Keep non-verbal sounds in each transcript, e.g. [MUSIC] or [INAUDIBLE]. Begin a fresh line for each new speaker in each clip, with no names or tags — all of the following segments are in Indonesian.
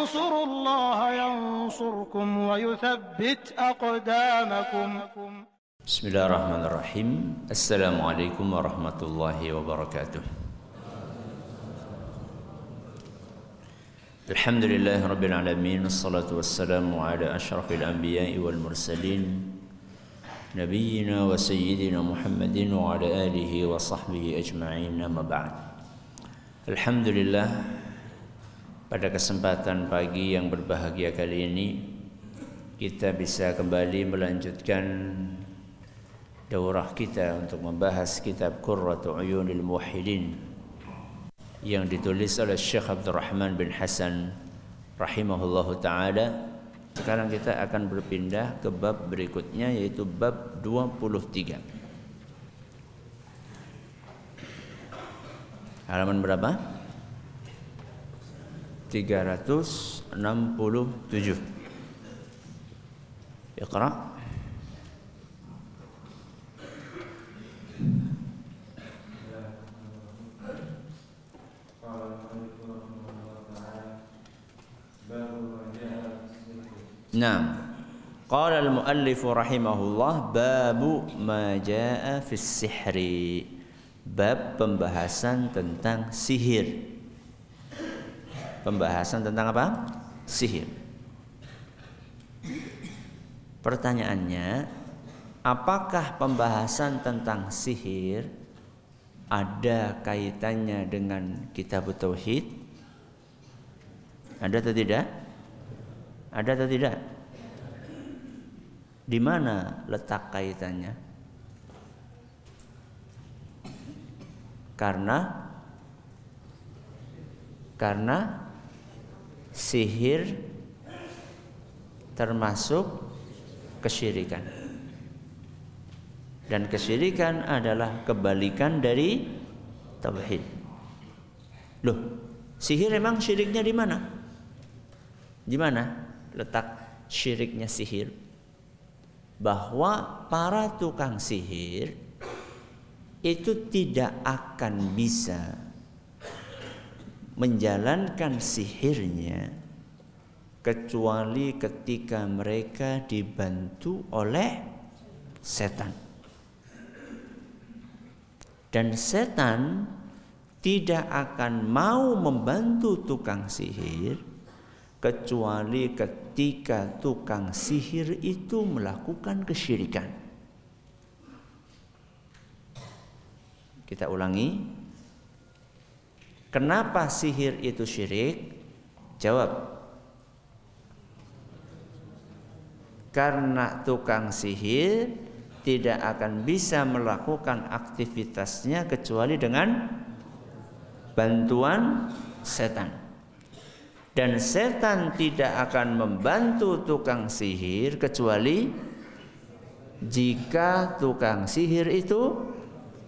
تنصروا الله ينصركم ويثبت أقدامكم.
بسم الله الرحمن الرحيم السلام عليكم ورحمة الله وبركاته الحمد لله رب العالمين الصلاة والسلام على أشرف الأنبياء والمرسلين نبينا وسيدنا محمد وعلى آله وصحبه أجمعين أما بعد الحمد لله pada kesempatan pagi yang berbahagia kali ini kita bisa kembali melanjutkan daurah kita untuk membahas kitab Qurratu Uyunil Muwahhidin yang ditulis oleh Syekh Abdul Rahman bin Hasan rahimahullahu taala. Sekarang kita akan berpindah ke bab berikutnya yaitu bab 23. Halaman berapa? 367. Iqra. Naam. Qala al-muallif rahimahullah babu ma jaa fi sihri. Bab pembahasan tentang sihir. Pembahasan tentang apa? Sihir. Pertanyaannya, apakah pembahasan tentang sihir ada kaitannya dengan kitab tauhid? Ada atau tidak? Ada atau tidak? Di mana letak kaitannya? Karena karena sihir termasuk kesyirikan. Dan kesyirikan adalah kebalikan dari tauhid. Loh, sihir emang syiriknya di mana? Di mana letak syiriknya sihir? Bahwa para tukang sihir itu tidak akan bisa menjalankan sihirnya kecuali ketika mereka dibantu oleh setan. Dan setan tidak akan mau membantu tukang sihir kecuali ketika tukang sihir itu melakukan kesyirikan. Kita ulangi. Kenapa sihir itu syirik? Jawab. Karena tukang sihir tidak akan bisa melakukan aktivitasnya kecuali dengan bantuan setan. Dan setan tidak akan membantu tukang sihir kecuali jika tukang sihir itu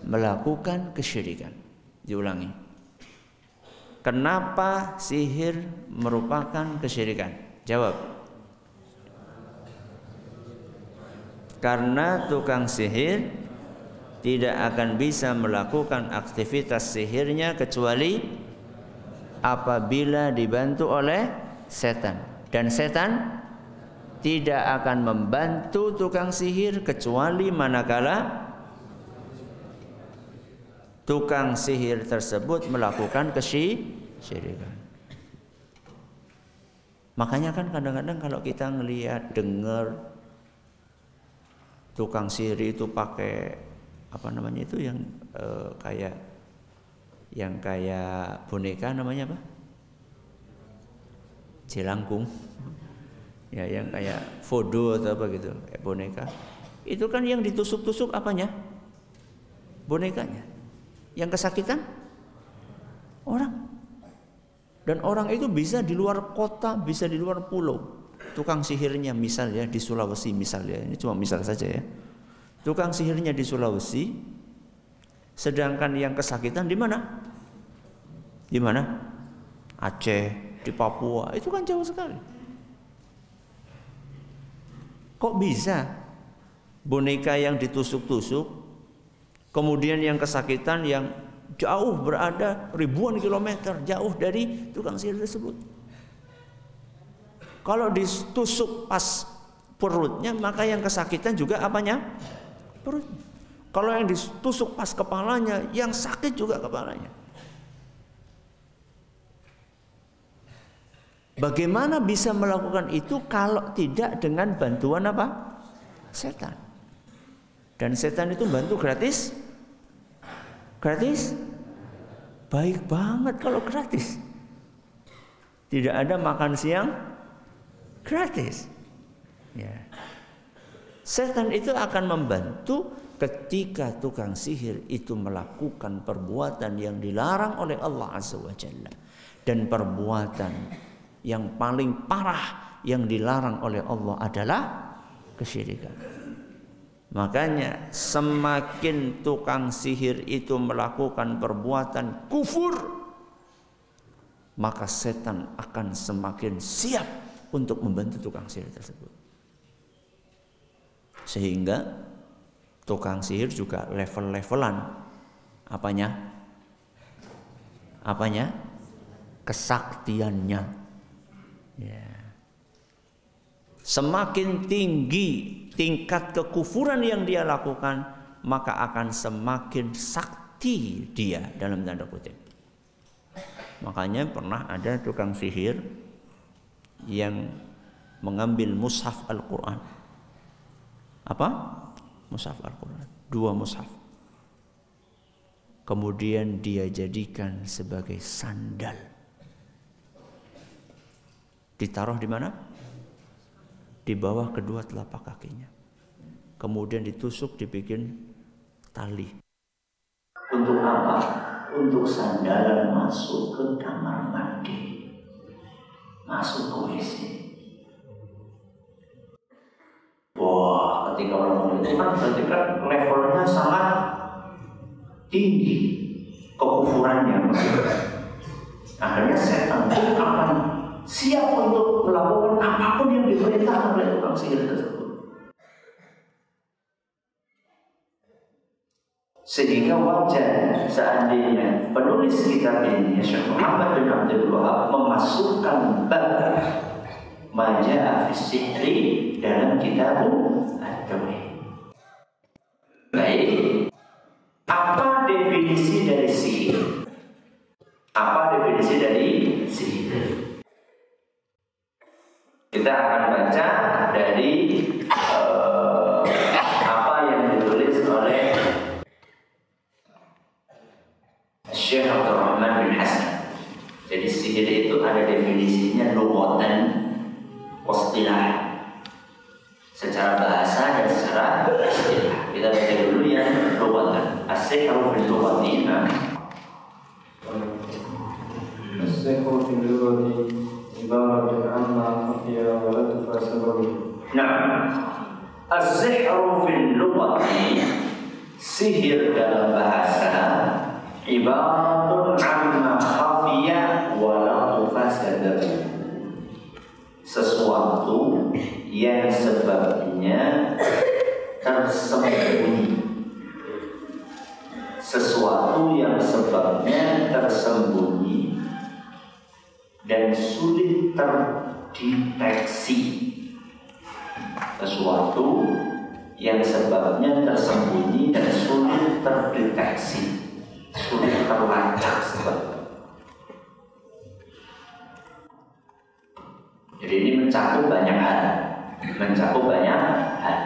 melakukan kesyirikan. Diulangi. Kenapa sihir merupakan kesyirikan? Jawab. Karena tukang sihir tidak akan bisa melakukan aktivitas sihirnya kecuali apabila dibantu oleh setan. Dan setan tidak akan membantu tukang sihir kecuali manakala tukang sihir tersebut melakukan kesyirikan. Makanya kan kadang-kadang kalau kita ngelihat, dengar tukang sihir itu pakai apa namanya itu yang eh, kayak yang kayak boneka namanya apa? Jelangkung. [LAUGHS] Ya, yang kayak fodo atau apa gitu, boneka. Itu kan yang ditusuk-tusuk apanya? Bonekanya. Yang kesakitan orang. Dan orang itu bisa di luar kota, bisa di luar pulau. Tukang sihirnya misalnya di Sulawesi misalnya, ini cuma misal saja ya. Tukang sihirnya di Sulawesi, sedangkan yang kesakitan di mana? Di mana? Aceh, di Papua. Itu kan jauh sekali. Kok bisa boneka yang ditusuk-tusuk, kemudian yang kesakitan yang jauh berada ribuan kilometer jauh dari tukang sihir tersebut. Kalau ditusuk pas perutnya, maka yang kesakitan juga apanya? Perut. Kalau yang ditusuk pas kepalanya, yang sakit juga kepalanya. Bagaimana bisa melakukan itu kalau tidak dengan bantuan apa? Setan. Dan setan itu bantu gratis? Gratis? Baik banget kalau gratis. Tidak ada makan siang gratis. Ya. Setan itu akan membantu ketika tukang sihir itu melakukan perbuatan yang dilarang oleh Allah Azza wa Jalla dan perbuatan yang paling parah yang dilarang oleh Allah adalah kesyirikan. Makanya semakin tukang sihir itu melakukan perbuatan kufur maka setan akan semakin siap untuk membantu tukang sihir tersebut. Sehingga tukang sihir juga level-levelan apanya? Apanya? Kesaktiannya. Ya. Semakin tinggi tingkat kekufuran yang dia lakukan, maka akan semakin sakti dia dalam tanda kutip. Makanya pernah ada tukang sihir yang mengambil mushaf Al-Quran. Apa? Mushaf Al-Quran. Dua mushaf. Kemudian dia jadikan sebagai sandal. Ditaruh di mana? Di bawah kedua telapak kakinya. Kemudian ditusuk dibikin tali. Untuk apa? untuk sandalan masuk ke kamar mandi, masuk ke WC. Wah, ketika orang itu kan berarti kan levelnya sangat tinggi kekufurannya. Akhirnya setan pun akan siap untuk melakukan apa pun yang diperintahkan oleh tukang sihir tersebut. Sehingga wajar seandainya penulis kitab ini Syekh Muhammad bin Abdul Wahab memasukkan bab maja'a fi sihri dalam kitab At-Tauhid. Baik. Apa definisi dari sihir? Apa definisi dari sihir? Kita akan baca dari uh, apa yang ditulis oleh Syekh Abdul Rahman bin Hasan. Jadi sihir itu ada definisinya nuwatan wastilah secara bahasa dan secara istilah. Kita baca dulu yang nuwatan. As-sihru fil
nuwatina. As-sihru عبارة عما خفي ولطف سببه.
نعم. السحر في اللغة sihir dalam bahasa ibaratun amma khafiya walau fasadahu sesuatu yang sebabnya tersembunyi sesuatu yang sebabnya tersembunyi dan sulit terdeteksi sesuatu yang sebabnya tersembunyi dan sulit terdeteksi sulit terlacak sebabnya. Jadi ini mencakup banyak hal, mencakup banyak hal.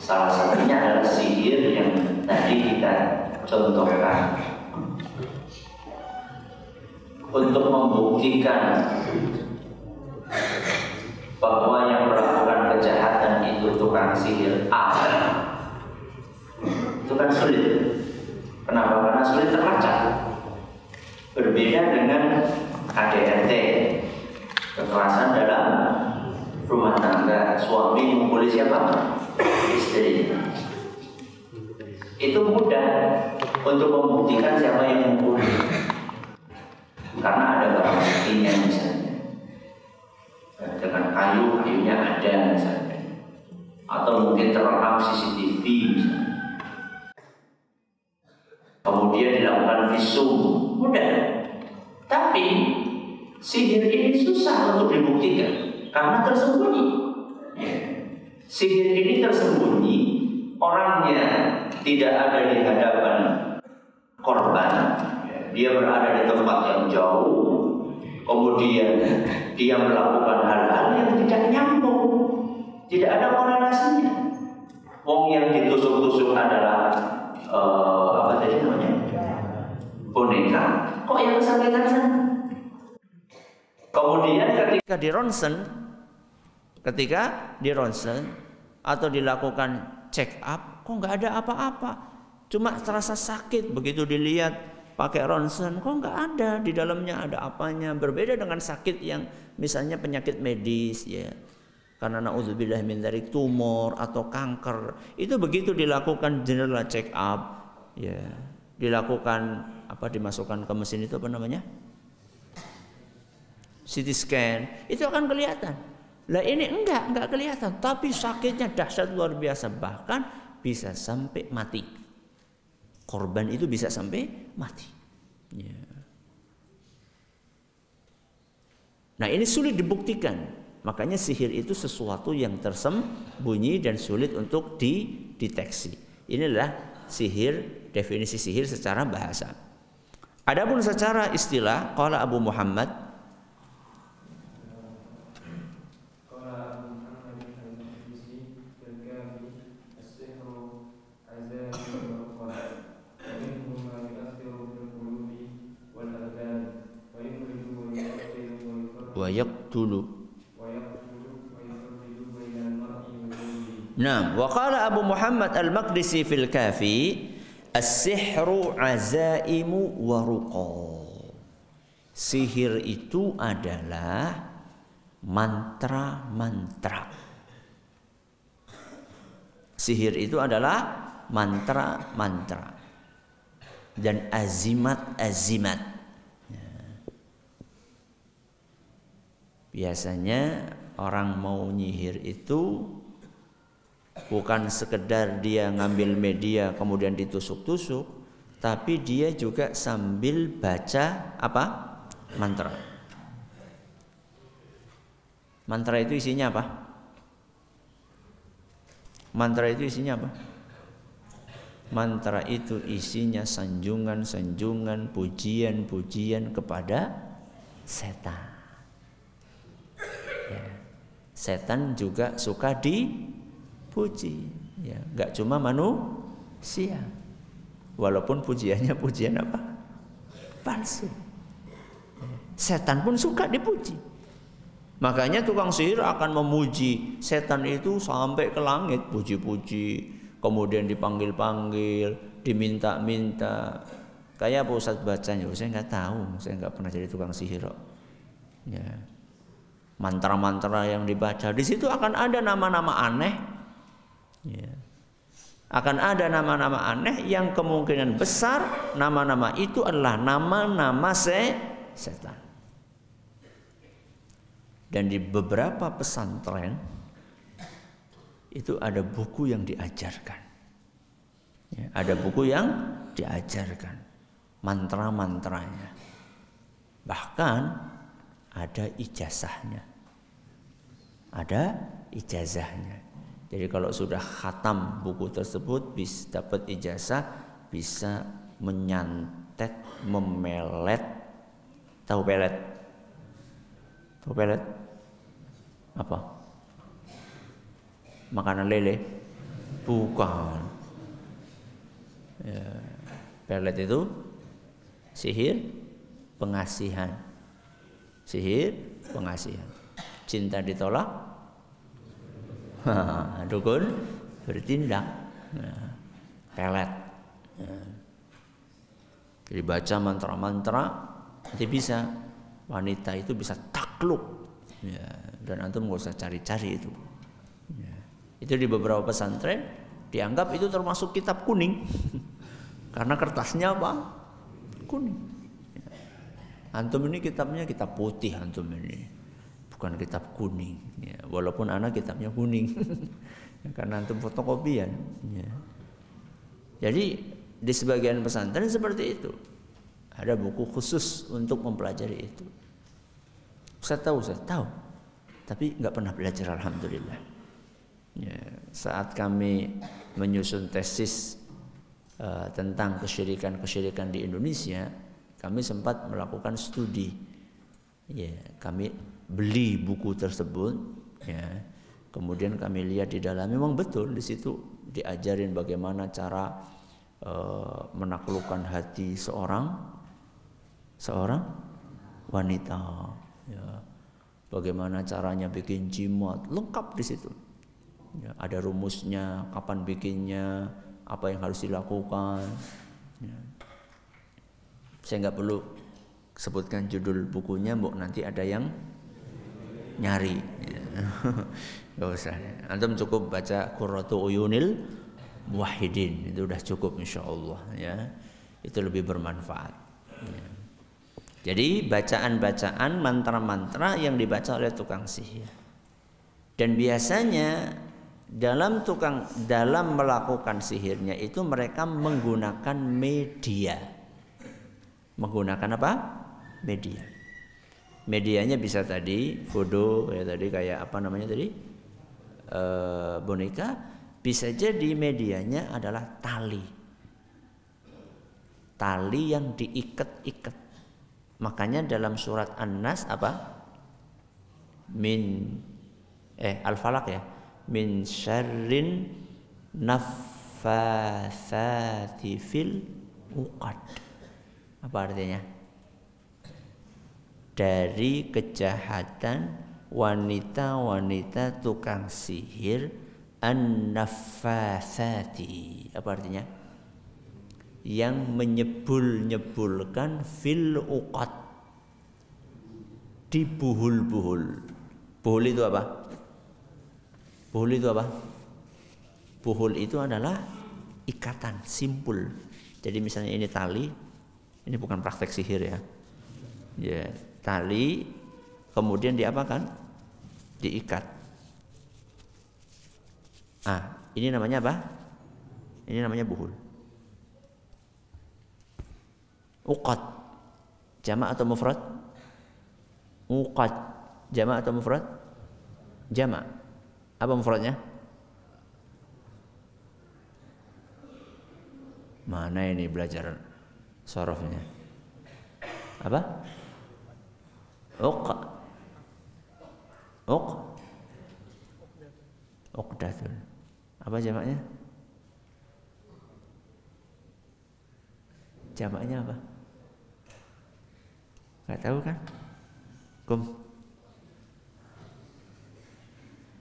Salah satunya adalah sihir yang tadi kita contohkan untuk membuktikan bahwa yang melakukan kejahatan itu tukang sihir A itu kan sulit Kenapa? Karena sulit terlacak. Berbeda dengan KDRT, kekerasan dalam rumah tangga, suami memukuli siapa? Istri. Itu mudah untuk membuktikan siapa yang memukuli. Karena ada barang buktinya misalnya. Dengan kayu, kayunya ada misalnya. Atau mungkin terekam CCTV misalnya kemudian dilakukan visum mudah tapi Sihir ini susah untuk dibuktikan karena tersembunyi. Ya. Sihir ini tersembunyi, orangnya tidak ada di hadapan korban. Dia berada di tempat yang jauh, kemudian dia melakukan hal-hal yang tidak nyambung, tidak ada korelasinya. Wong yang ditusuk-tusuk adalah uh, apa tadi namanya? Boneka. Kok yang kesakitan sana? Kemudian ketika di ronsen, ketika di ronsen atau dilakukan check up, kok nggak ada apa-apa, cuma terasa sakit begitu dilihat pakai ronsen, kok nggak ada? Di dalamnya ada apanya, berbeda dengan sakit yang misalnya penyakit medis ya. Karena naudzubillah min dari tumor atau kanker. Itu begitu dilakukan general check up ya. Dilakukan apa dimasukkan ke mesin itu apa namanya? CT scan. Itu akan kelihatan. Lah ini enggak enggak kelihatan. Tapi sakitnya dahsyat luar biasa. Bahkan bisa sampai mati korban itu bisa sampai mati ya. nah ini sulit dibuktikan Makanya sihir itu sesuatu yang tersembunyi dan sulit untuk dideteksi. Inilah sihir, definisi sihir secara bahasa. Adapun secara istilah, qala Abu Muhammad wa yaqtulu Nah, wa qala Abu Muhammad Al-Maqdisi fil Kafi, as-sihru azaimu wa. Sihir itu adalah mantra-mantra. Sihir itu adalah mantra-mantra dan azimat-azimat. Biasanya orang mau nyihir itu bukan sekedar dia ngambil media kemudian ditusuk-tusuk tapi dia juga sambil baca apa? Mantra. Mantra itu isinya apa? Mantra itu isinya apa? Mantra itu isinya sanjungan-sanjungan pujian-pujian kepada setan ya. setan juga suka di puji ya. Nggak cuma manusia. Walaupun pujiannya pujian apa? Palsu. Setan pun suka dipuji. Makanya tukang sihir akan memuji setan itu sampai ke langit puji-puji kemudian dipanggil-panggil diminta-minta. Kayak apa Ustaz bacanya saya nggak tahu saya nggak pernah jadi tukang sihir ya mantra-mantra yang dibaca di situ akan ada nama-nama aneh Ya. Akan ada nama-nama aneh yang kemungkinan besar nama-nama itu adalah nama-nama se setan. Dan di beberapa pesantren itu ada buku yang diajarkan. Ya, ada buku yang diajarkan mantra-mantranya. Bahkan ada ijazahnya. Ada ijazahnya. Jadi kalau sudah khatam buku tersebut bisa dapat ijazah, bisa menyantet, memelet, tahu pelet? Tahu pelet? Apa? Makanan lele? Bukan. Ya, pelet itu sihir pengasihan. Sihir pengasihan. Cinta ditolak, dukun bertindak. Nah, pelet. Nah. jadi baca mantra-mantra nanti bisa. Wanita itu bisa takluk. Ya, dan antum nggak usah cari-cari itu. Ya. itu di beberapa pesantren dianggap itu termasuk kitab kuning. [LAUGHS] Karena kertasnya apa? Kuning. Ya. antum ini kitabnya kitab putih antum ini bukan kitab kuning ya, walaupun anak kitabnya kuning [LAUGHS] karena itu fotokopian ya. jadi di sebagian pesantren seperti itu ada buku khusus untuk mempelajari itu Ustaz tahu, Ustaz tahu. Tapi nggak pernah belajar alhamdulillah. Ya, saat kami menyusun tesis uh, tentang kesyirikan-kesyirikan di Indonesia, kami sempat melakukan studi. Ya, kami beli buku tersebut, ya. Kemudian kami lihat di dalam memang betul di situ diajarin bagaimana cara uh, menaklukkan hati seorang seorang wanita ya bagaimana caranya bikin jimat lengkap di situ ya, ada rumusnya kapan bikinnya apa yang harus dilakukan ya. saya nggak perlu sebutkan judul bukunya mbok nanti ada yang nyari [LAUGHS] ya. Gak usah antum cukup baca Qurratu Uyunil Muwahhidin itu udah cukup insya Allah ya itu lebih bermanfaat ya. Jadi bacaan-bacaan mantra-mantra yang dibaca oleh tukang sihir. Dan biasanya dalam tukang dalam melakukan sihirnya itu mereka menggunakan media. Menggunakan apa? Media. Medianya bisa tadi foto ya tadi kayak apa namanya tadi? E, boneka bisa jadi medianya adalah tali. Tali yang diikat-ikat Makanya dalam surat An-Nas apa? Min eh Al-Falaq ya. Min syarrin naffatsati fil uqad. Apa artinya? Dari kejahatan wanita-wanita tukang sihir an-naffatsati. Apa artinya? yang menyebul-nyebulkan fil uqat di buhul-buhul. Buhul itu apa? Buhul itu apa? Buhul itu adalah ikatan simpul. Jadi misalnya ini tali, ini bukan praktek sihir ya. Ya, tali kemudian diapakan? Diikat. Ah, ini namanya apa? Ini namanya buhul. Uqad. Jamak atau mufrad? Uqad. Jamak atau mufrad? Jamak. Apa mufradnya? Mana ini belajar sorofnya? Apa? Uq. Uq. Uqdatun. Apa jamaknya? Jamaknya apa? Gak tahu kan? Kum.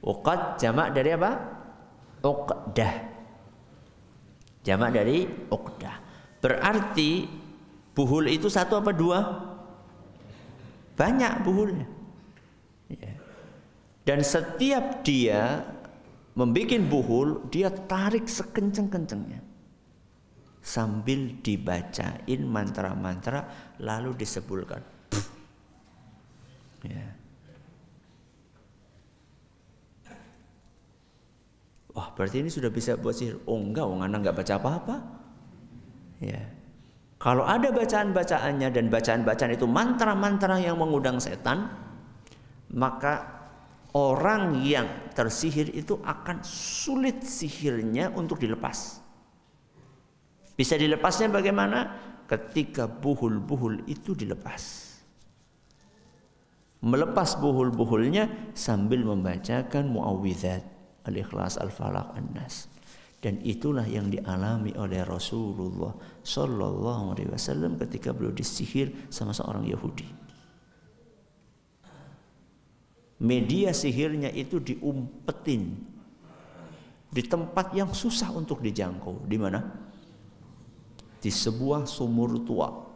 Uqad jamak dari apa? Uqdah. Jamak dari uqdah. Berarti buhul itu satu apa dua? Banyak buhulnya. Ya. Dan setiap dia membuat buhul, dia tarik sekenceng-kencengnya sambil dibacain mantra-mantra lalu disebulkan. Ya. Wah, berarti ini sudah bisa buat sihir. Oh enggak, wong anak enggak baca apa-apa. Ya. Kalau ada bacaan-bacaannya dan bacaan-bacaan itu mantra-mantra yang mengundang setan, maka orang yang tersihir itu akan sulit sihirnya untuk dilepas. Bisa dilepasnya bagaimana? Ketika buhul-buhul itu dilepas. Melepas buhul-buhulnya sambil membacakan muawwidzat al-ikhlas al-falaq an-nas. Dan itulah yang dialami oleh Rasulullah Sallallahu Alaihi Wasallam ketika beliau disihir sama seorang Yahudi. Media sihirnya itu diumpetin di tempat yang susah untuk dijangkau. Di mana? di sebuah sumur tua.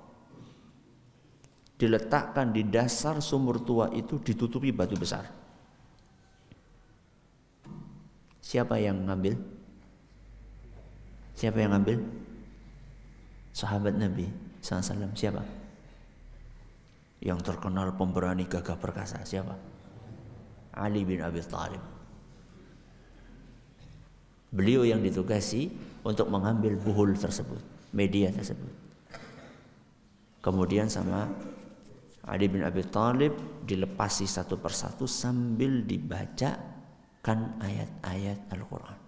Diletakkan di dasar sumur tua itu ditutupi batu besar. Siapa yang ngambil? Siapa yang ngambil? Sahabat Nabi SAW. Siapa? Yang terkenal pemberani gagah perkasa. Siapa? Ali bin Abi Thalib. Beliau yang ditugasi untuk mengambil buhul tersebut media tersebut. Kemudian sama Ali bin Abi Thalib dilepasi satu persatu sambil dibacakan ayat-ayat Al-Quran.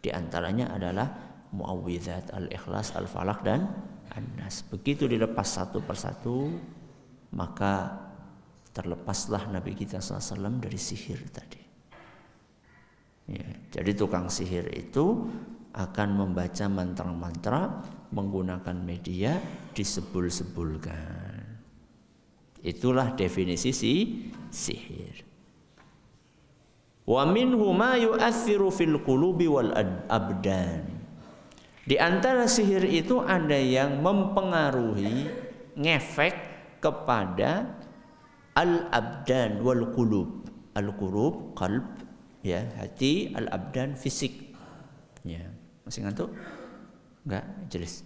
Di antaranya adalah Muawwidzat, Al-Ikhlas, Al-Falaq dan An-Nas. Begitu dilepas satu persatu, maka terlepaslah Nabi kita SAW dari sihir tadi. Ya, jadi tukang sihir itu akan membaca mantra-mantra menggunakan media disebul-sebulkan. Itulah definisi si sihir. Wa minhu ma yu'athiru fil qulubi wal abdan. Di antara sihir itu ada yang mempengaruhi ngefek kepada al-abdan wal qulub. Al-qulub qalb ya, hati, al-abdan fisik. Ya, masih ngantuk? Enggak, jelas.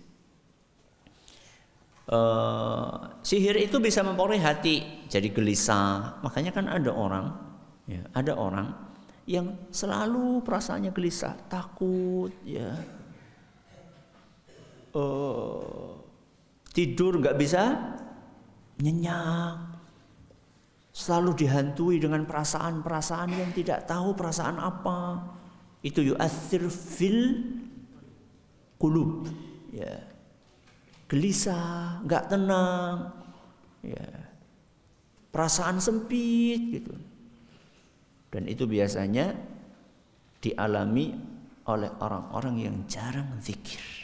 Uh, sihir itu bisa mempengaruhi hati jadi gelisah. Makanya kan ada orang, ya, ada orang yang selalu perasaannya gelisah, takut, ya, uh, tidur nggak bisa nyenyak, selalu dihantui dengan perasaan-perasaan yang tidak tahu perasaan apa. Itu yu'athir fil kulub, ya gelisah, nggak tenang, ya, perasaan sempit gitu. Dan itu biasanya dialami oleh orang-orang yang jarang zikir.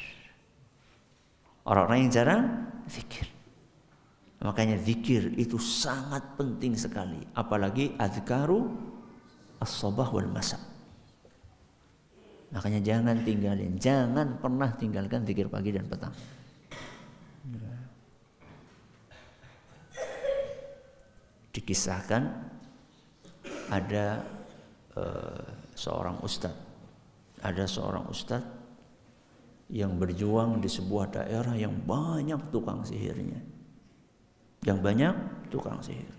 Orang-orang yang jarang zikir. Makanya zikir itu sangat penting sekali. Apalagi azkaru as-sabah wal masa. Makanya jangan tinggalin, jangan pernah tinggalkan zikir pagi dan petang. Dikisahkan ada uh, seorang ustadz, ada seorang ustadz yang berjuang di sebuah daerah yang banyak tukang sihirnya, yang banyak tukang sihir.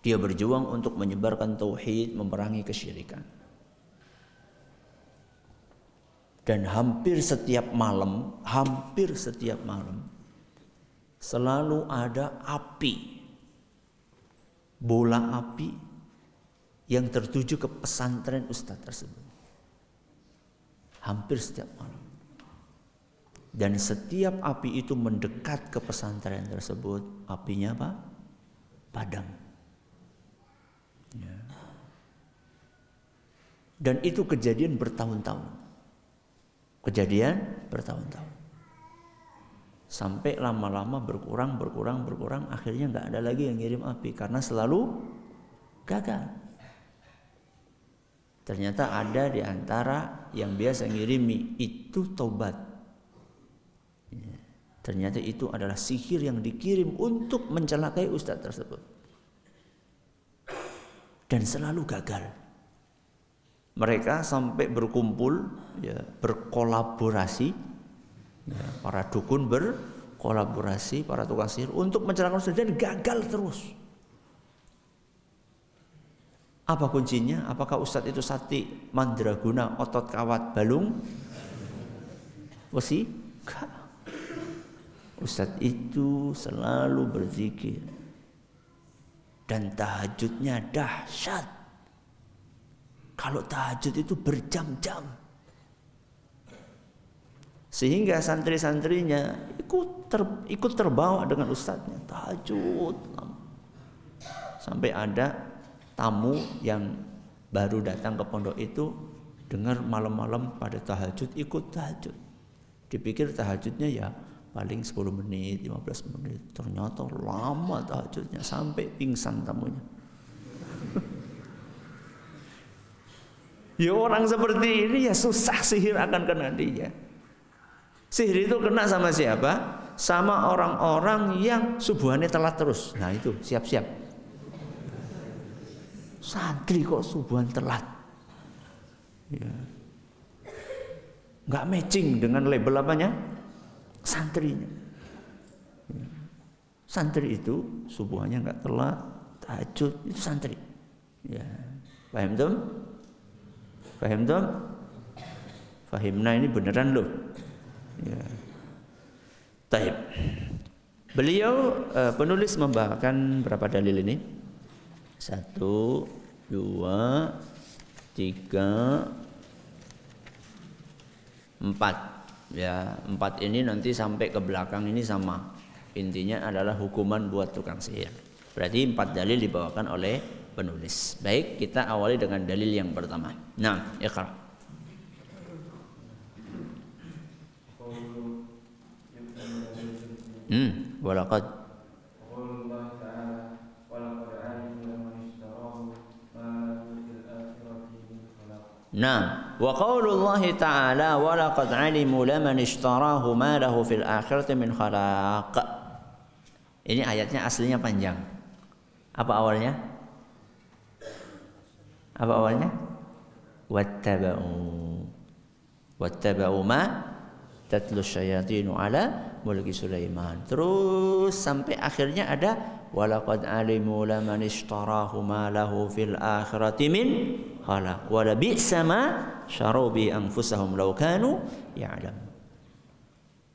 Dia berjuang untuk menyebarkan tauhid, memerangi kesyirikan. Dan hampir setiap malam, hampir setiap malam selalu ada api. Bola api yang tertuju ke pesantren ustadz tersebut. Hampir setiap malam. Dan setiap api itu mendekat ke pesantren tersebut, apinya apa? Padam. Ya. Dan itu kejadian bertahun-tahun. Kejadian bertahun-tahun. Sampai lama-lama berkurang, berkurang, berkurang. Akhirnya nggak ada lagi yang ngirim api karena selalu gagal. Ternyata ada di antara yang biasa ngirimi itu tobat. Ya. Ternyata itu adalah sihir yang dikirim untuk mencelakai ustadz tersebut. Dan selalu gagal mereka sampai berkumpul ya berkolaborasi ya, para dukun berkolaborasi para tukang sihir untuk mencelakakan Ustaz dan gagal terus apa kuncinya? Apakah Ustadz itu sati mandraguna otot kawat balung? Wesi Ustadz itu selalu berzikir. Dan tahajudnya dahsyat. Kalau tahajud itu berjam-jam. Sehingga santri-santrinya ikut ter, ikut terbawa dengan ustadznya. Tahajud. Sampai ada tamu yang baru datang ke pondok itu dengar malam-malam pada tahajud ikut tahajud. Dipikir tahajudnya ya paling 10 menit, 15 menit. Ternyata lama tahajudnya sampai pingsan tamunya. [LAUGHS] Ya orang seperti ini ya susah sihir akan kena dia. Sihir itu kena sama siapa? Sama orang-orang yang subuhannya telat terus. Nah itu siap-siap. Santri kok subuhan telat. Ya. Nggak matching dengan label apanya? Santrinya. Ya. Santri itu subuhannya nggak telat, tahajud itu santri. Ya. Paham tuh? Fahim tuh? Fahimna ini beneran loh. Ya. Taib. Beliau uh, penulis membawakan berapa dalil ini? Satu, dua, tiga, empat. Ya, empat ini nanti sampai ke belakang ini sama. Intinya adalah hukuman buat tukang sihir. Berarti empat dalil dibawakan oleh penulis. Baik, kita awali dengan dalil yang pertama. Nah, ikhra. Hmm, walaqad Nah, wa qaulullah ta'ala wa laqad 'alimu laman ishtarahu ma lahu fil akhirati min khalaq. Ini ayatnya aslinya panjang. Apa awalnya? Apa awalnya? Wattaba'u. Wattaba'u ma tatlu syayatinu ala mulki Sulaiman. Terus sampai akhirnya ada walaqad alimu laman ishtarahu ma lahu fil akhirati min khalaq wa la bi'sa ma syaru anfusahum law kanu.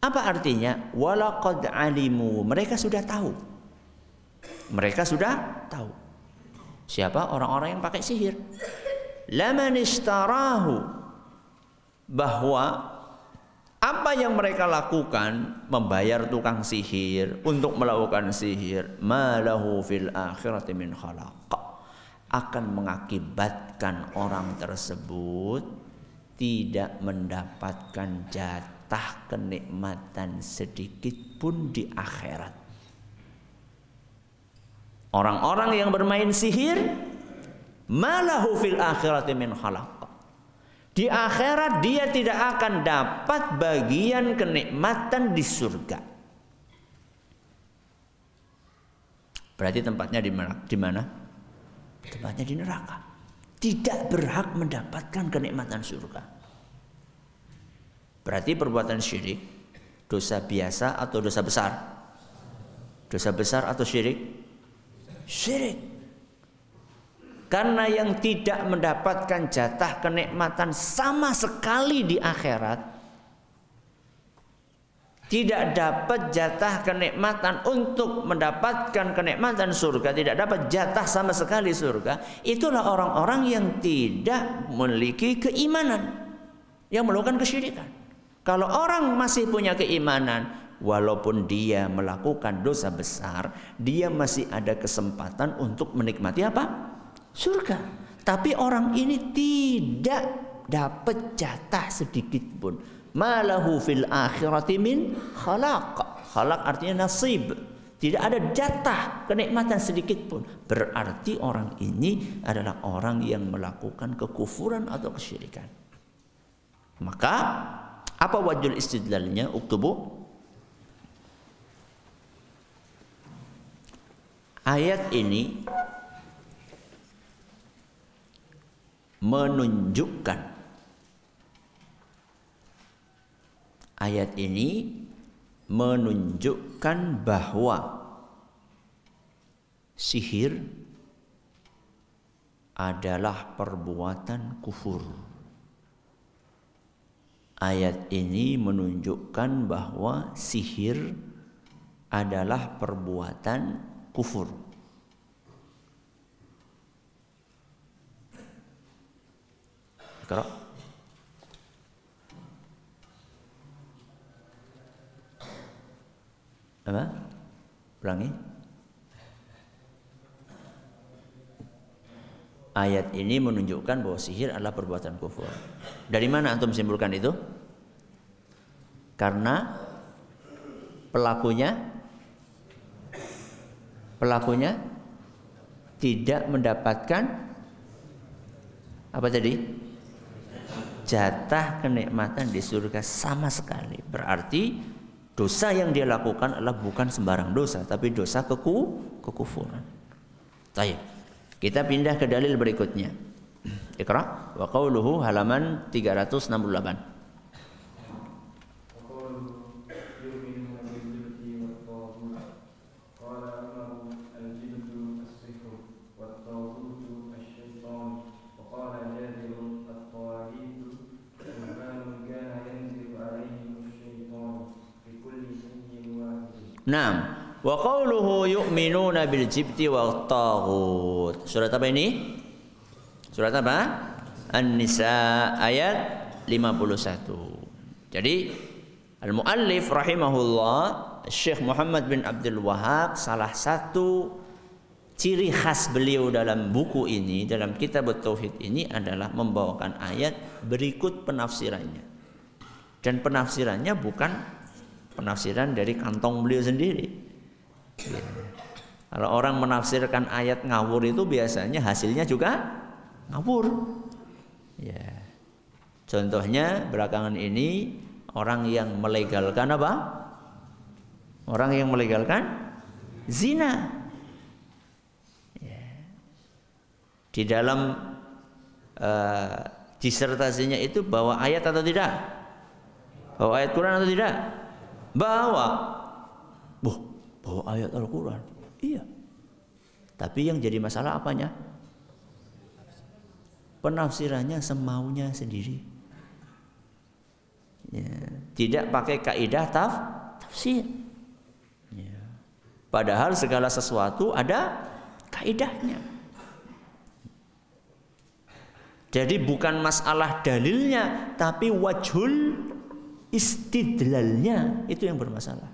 Apa artinya? Walaqad alimu. Mereka sudah tahu. Mereka sudah tahu. Siapa orang-orang yang pakai sihir? Laman ishtarahu bahwa apa yang mereka lakukan? Membayar tukang sihir untuk melakukan sihir. Malahu fil akhirati min khalaq. Akan mengakibatkan orang tersebut tidak mendapatkan jatah kenikmatan sedikit pun di akhirat. Orang-orang yang bermain sihir malahu fil akhirati min khalaq di akhirat dia tidak akan dapat bagian kenikmatan di surga. Berarti tempatnya di mana? Di mana? Tempatnya di neraka. Tidak berhak mendapatkan kenikmatan surga. Berarti perbuatan syirik dosa biasa atau dosa besar? Dosa besar atau syirik? Syirik. Karena yang tidak mendapatkan jatah kenikmatan sama sekali di akhirat tidak dapat jatah kenikmatan untuk mendapatkan kenikmatan surga, tidak dapat jatah sama sekali surga, itulah orang-orang yang tidak memiliki keimanan, yang melakukan kesyirikan. Kalau orang masih punya keimanan, walaupun dia melakukan dosa besar, dia masih ada kesempatan untuk menikmati apa? Surga. Tapi orang ini tidak dapat jatah sedikit pun. Malahu fil akhirati min khalaq. Khalaq artinya nasib. Tidak ada jatah kenikmatan sedikit pun. Berarti orang ini adalah orang yang melakukan kekufuran atau kesyirikan. Maka apa wajul istidlalnya? Uktubu Ayat ini menunjukkan ayat ini menunjukkan bahwa sihir adalah perbuatan kufur. Ayat ini menunjukkan bahwa sihir adalah perbuatan kufur. Ikra. Apa? Ulangi. Ayat ini menunjukkan bahwa sihir adalah perbuatan kufur. Dari mana antum simpulkan itu? Karena pelakunya pelakunya tidak mendapatkan apa tadi? Jatah kenikmatan di surga sama sekali. Berarti dosa yang dia lakukan adalah bukan sembarang dosa, tapi dosa keku kekufuran. Baik. Kita pindah ke dalil berikutnya. Iqra wa qauluhu halaman 368. Nah, Wa qawluhu yu'minuna bil jibti wa taghut. Surat apa ini? Surat apa? An-Nisa ayat 51. Jadi Al-Muallif rahimahullah Syekh Muhammad bin Abdul Wahab salah satu ciri khas beliau dalam buku ini dalam kitab tauhid ini adalah membawakan ayat berikut penafsirannya. Dan penafsirannya bukan penafsiran dari kantong beliau sendiri. Ya. Kalau orang menafsirkan ayat ngawur itu biasanya hasilnya juga ngawur. Ya. Contohnya belakangan ini orang yang melegalkan apa? Orang yang melegalkan zina. Ya. Di dalam uh, disertasinya itu bawa ayat atau tidak? Bawa ayat Quran atau tidak? Bawa. Boh, bawa ayat Al-Quran. Iya. Tapi yang jadi masalah apanya? Penafsirannya semaunya sendiri. Ya. Tidak pakai kaidah taf, tafsir. Ya. Padahal segala sesuatu ada kaidahnya. Jadi bukan masalah dalilnya, tapi wajhul istidlalnya itu yang bermasalah.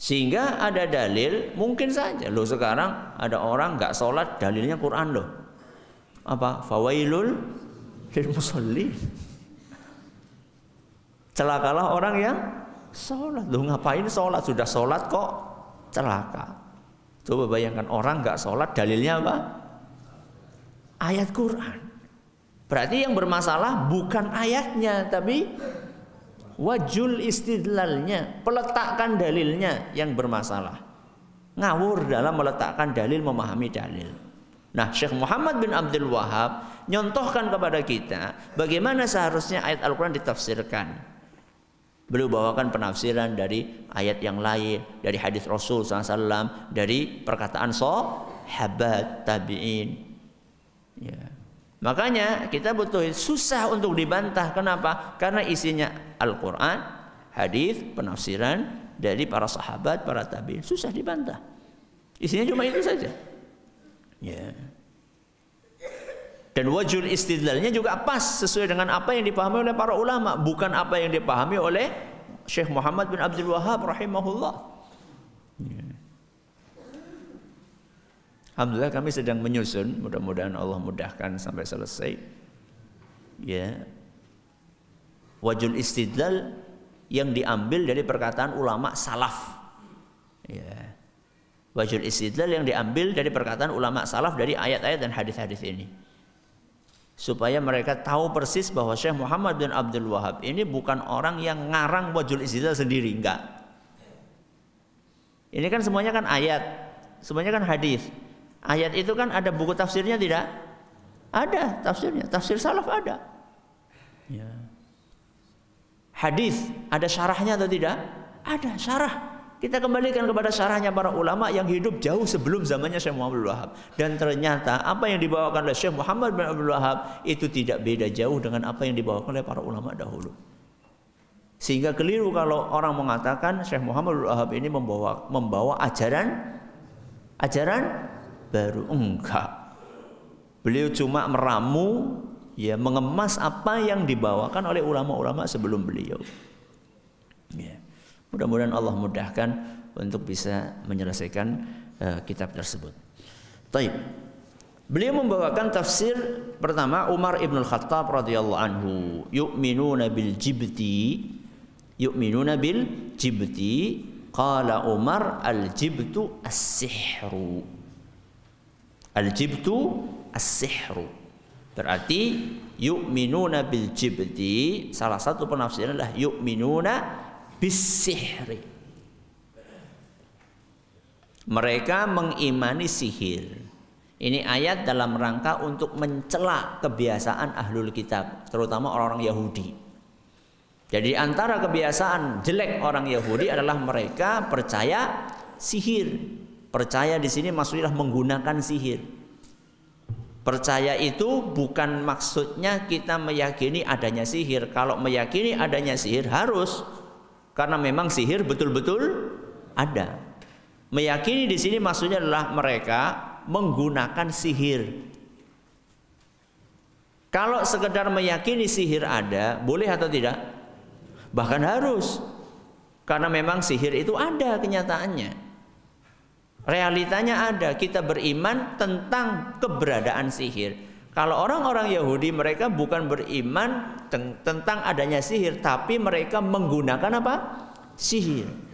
Sehingga ada dalil, mungkin saja loh sekarang ada orang nggak sholat dalilnya Quran loh. Apa? Fawailul lil musallin. Celakalah orang yang sholat. Loh ngapain sholat? Sudah sholat kok celaka. Coba bayangkan orang nggak sholat dalilnya apa? Ayat Quran. Berarti yang bermasalah bukan ayatnya tapi wajul istidlalnya, peletakkan dalilnya yang bermasalah. Ngawur dalam meletakkan dalil, memahami dalil. Nah, Syekh Muhammad bin Abdul Wahab nyontohkan kepada kita bagaimana seharusnya ayat Al-Quran ditafsirkan. Beliau bawakan penafsiran dari ayat yang lain, dari hadis Rasul SAW, dari perkataan sahabat tabi'in. Ya. Makanya kita butuh susah untuk dibantah. Kenapa? Karena isinya Al-Quran, hadis, penafsiran dari para sahabat, para tabi'in. Susah dibantah. Isinya cuma itu saja. Ya. Dan wajul istidlalnya juga pas sesuai dengan apa yang dipahami oleh para ulama, bukan apa yang dipahami oleh Syekh Muhammad bin Abdul Wahab rahimahullah. Ya. Alhamdulillah kami sedang menyusun, mudah-mudahan Allah mudahkan sampai selesai. Ya. Wajul istidlal yang diambil dari perkataan ulama salaf. Ya. Wajul istidlal yang diambil dari perkataan ulama salaf dari ayat-ayat dan hadis-hadis ini supaya mereka tahu persis bahwa Syekh Muhammad bin Abdul Wahab ini bukan orang yang ngarang wajul istidlal sendiri, enggak. Ini kan semuanya kan ayat, semuanya kan hadis. Ayat itu kan ada buku tafsirnya tidak? Ada tafsirnya, tafsir salaf ada. Ya. Hadis ada syarahnya atau tidak? Ada syarah. Kita kembalikan kepada syarahnya para ulama yang hidup jauh sebelum zamannya Syekh Muhammad bin Wahab. Dan ternyata apa yang dibawakan oleh Syekh Muhammad bin Abdul Wahab itu tidak beda jauh dengan apa yang dibawakan oleh para ulama dahulu. Sehingga keliru kalau orang mengatakan Syekh Muhammad bin Wahab ini membawa membawa ajaran ajaran baru enggak. Beliau cuma meramu ya mengemas apa yang dibawakan oleh ulama-ulama sebelum beliau. Ya. Mudah-mudahan Allah mudahkan untuk bisa menyelesaikan uh, kitab tersebut. Taib. Beliau membawakan tafsir pertama Umar Ibn Khattab radhiyallahu anhu, yu'minuna bil jibti yu'minuna bil jibti qala Umar al jibtu as-sihru. Al jibtu as-sihru. Berarti yu'minuna bil jibti salah satu penafsiran adalah yu'minuna bisihri. Mereka mengimani sihir. Ini ayat dalam rangka untuk mencela kebiasaan ahlul kitab, terutama orang-orang Yahudi. Jadi antara kebiasaan jelek orang Yahudi adalah mereka percaya sihir. Percaya di sini maksudnya menggunakan sihir. Percaya itu bukan maksudnya kita meyakini adanya sihir. Kalau meyakini adanya sihir harus Karena memang sihir betul-betul ada. Meyakini di sini maksudnya adalah mereka menggunakan sihir. Kalau sekedar meyakini sihir ada, boleh atau tidak? Bahkan harus. Karena memang sihir itu ada kenyataannya. Realitanya ada. Kita beriman tentang keberadaan sihir. Kalau orang-orang Yahudi mereka bukan beriman tentang adanya sihir, tapi mereka menggunakan apa? Sihir.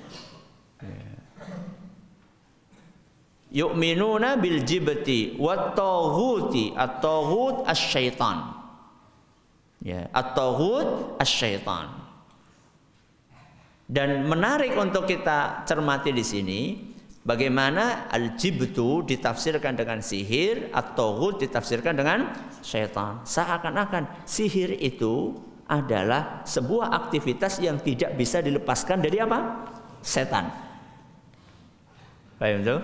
yu'minuna bil jibti wat taghuti at-taghut asy-syaitan. Ya, at-taghut asy-syaitan. Dan menarik untuk kita cermati di sini bagaimana al-jibtu ditafsirkan dengan sihir, at-taghut ditafsirkan dengan syaitan. Seakan-akan sihir itu adalah sebuah aktivitas yang tidak bisa dilepaskan dari apa? Setan. Paham tuh?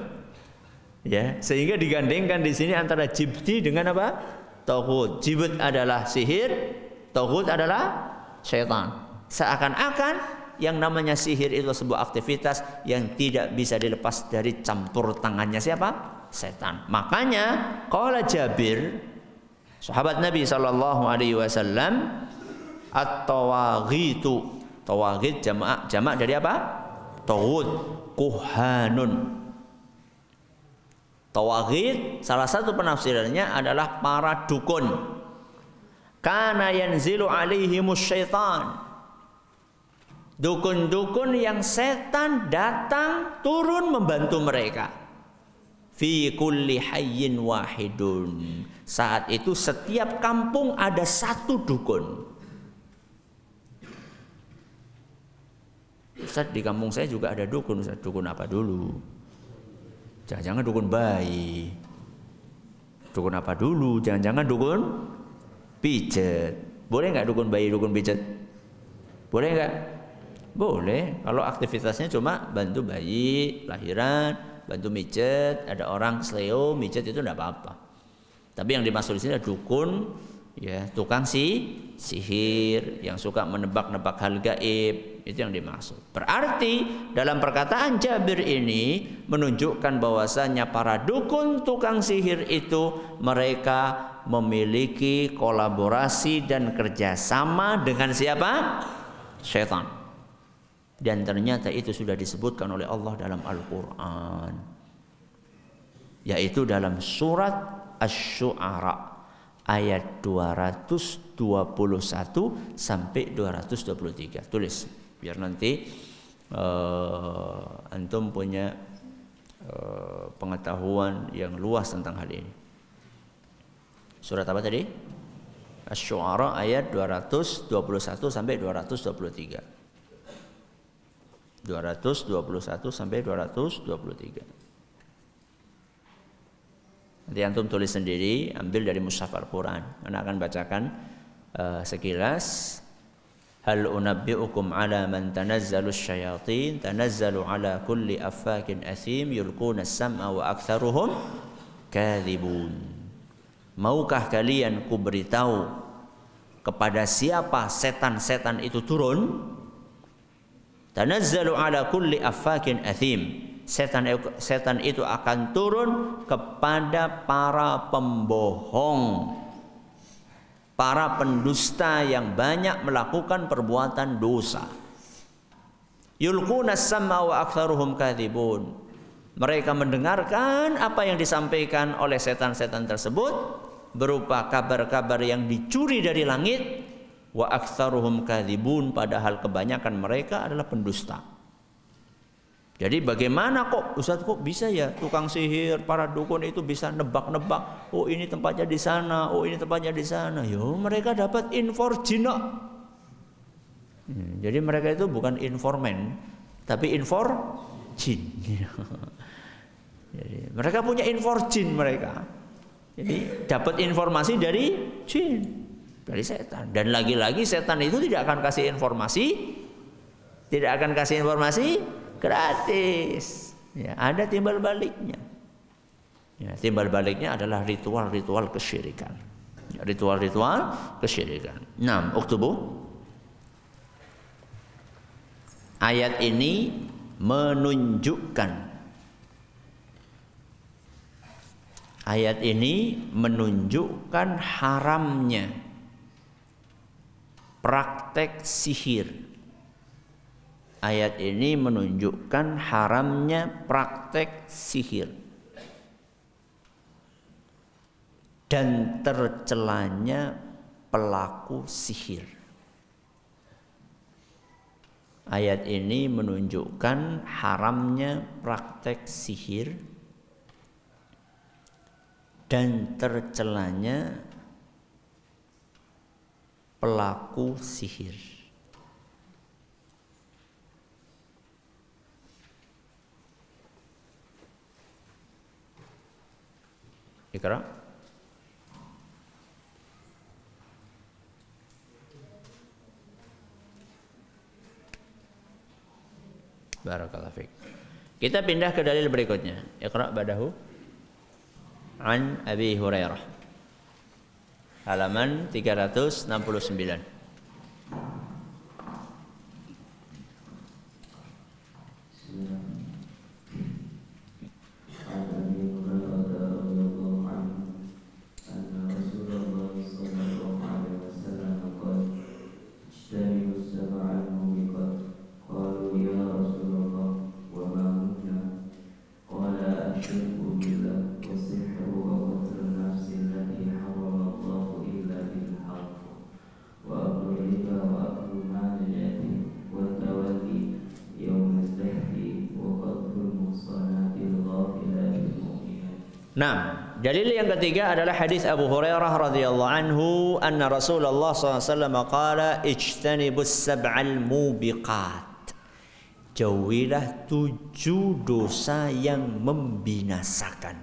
Ya, sehingga digandengkan di sini antara jibti dengan apa? Tauhid. Jibt adalah sihir, tauhid adalah syaitan. Seakan-akan yang namanya sihir itu sebuah aktivitas yang tidak bisa dilepas dari campur tangannya siapa? Setan. Makanya qala Jabir sahabat Nabi sallallahu alaihi wasallam at-tawaghitu. Tawaghit jamak jamak dari apa? Tauhid, kuhanun Tawagid salah satu penafsirannya adalah para dukun. Karena yanzilu alaihimus syaitan. Dukun-dukun yang setan datang turun membantu mereka. Fi kulli hayyin wahidun. Saat itu setiap kampung ada satu dukun. Ustaz di kampung saya juga ada dukun. Ustaz dukun apa dulu? Jangan-jangan dukun bayi. Dukun apa dulu? Jangan-jangan dukun pijet. Boleh nggak dukun bayi, dukun pijet? Boleh nggak? Boleh. Kalau aktivitasnya cuma bantu bayi, lahiran, bantu mijet, ada orang sleo, mijet itu tidak apa-apa. Tapi yang dimaksud di sini adalah dukun, ya tukang si sihir yang suka menebak-nebak hal gaib, itu yang dimaksud. Berarti dalam perkataan Jabir ini menunjukkan bahwasanya para dukun tukang sihir itu mereka memiliki kolaborasi dan kerjasama dengan siapa? Setan. Dan ternyata itu sudah disebutkan oleh Allah dalam Al-Quran. Yaitu dalam surat Ash-Shu'ara ayat 221 sampai 223. Tulis biar nanti uh, antum punya uh, pengetahuan yang luas tentang hal ini. Surat apa tadi? Asy-Syu'ara ayat 221 sampai 223. 221 sampai 223. Nanti antum tulis sendiri, ambil dari mushaf Al-Quran. Anda akan bacakan uh, sekilas Hal unabbi'ukum ala man tanazzalu syayatin tanazzalu ala kulli affakin athim yulquna sam'a wa aktharuhum kadhibun. Maukah kalian kuberitahu kepada siapa setan-setan itu turun? Tanazzalu ala kulli affakin athim. Setan setan itu akan turun kepada para pembohong para pendusta yang banyak melakukan perbuatan dosa. Yulquna samma wa aktsaruhum kadzibun. Mereka mendengarkan apa yang disampaikan oleh setan-setan tersebut berupa kabar-kabar yang dicuri dari langit wa aktsaruhum kadzibun padahal kebanyakan mereka adalah pendusta. Jadi bagaimana kok Ustaz kok bisa ya tukang sihir, para dukun itu bisa nebak-nebak. Oh ini tempatnya di sana, oh ini tempatnya di sana. Yo mereka dapat infor jina. Hmm, jadi mereka itu bukan informan, tapi infor jin. [LAUGHS] jadi mereka punya infor jin mereka. Jadi dapat informasi dari jin, dari setan. Dan lagi-lagi setan itu tidak akan kasih informasi, tidak akan kasih informasi gratis. Ya, ada timbal baliknya. Ya, timbal baliknya adalah ritual-ritual kesyirikan. Ya, ritual-ritual kesyirikan. 6. Oktober Ayat ini menunjukkan Ayat ini menunjukkan haramnya praktek sihir. Ayat ini menunjukkan haramnya praktek sihir. Dan tercelanya pelaku sihir. Ayat ini menunjukkan haramnya praktek sihir dan tercelanya pelaku sihir. Ikra. Barakallahu fiik. Kita pindah ke dalil berikutnya. Iqra badahu. an Abi Hurairah halaman 369 dalil yang ketiga adalah hadis Abu Hurairah radhiyallahu anhu anna Rasulullah SAW qala ijtanibus sab'al mubiqat. Jauhilah tujuh dosa yang membinasakan.